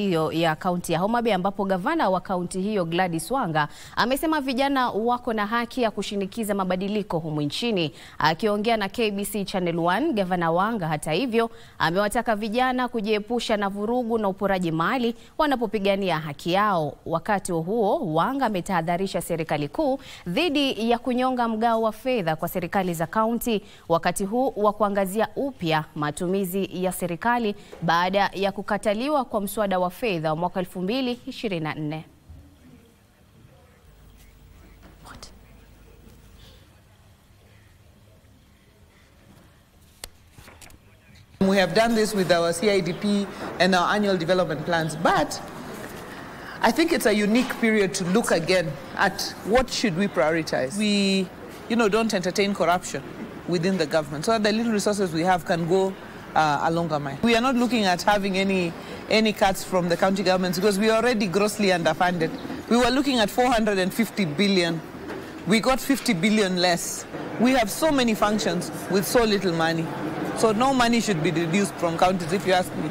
hiyo ya kaunti ya Homa Bay ambapo gavana wa kaunti hiyo Gladys Wanga amesema vijana wako na haki ya kushinikiza mabadiliko humu nchini. Akiongea na KBC Channel 1, gavana Wanga hata hivyo amewataka vijana kujiepusha na vurugu na uporaji mali wanapopigania haki yao. Wakati huo, Wanga ametahadharisha serikali kuu dhidi ya kunyonga mgao wa fedha kwa serikali za kaunti wakati huu wa kuangazia upya matumizi ya serikali baada ya kukataliwa kwa mswada wa fedha wa mwaka 2024. We have done this with our CIDP and our annual development plans, but I think it's a unique period to look again at what should we prioritize. We, you know, don't entertain corruption within the government, so that the little resources we have can go uh, a longer mile. We are not looking at having any any cuts from the county governments because we are already grossly underfunded. We were looking at 450 billion. We got 50 billion less. We have so many functions with so little money. So no money should be reduced from counties, if you ask me.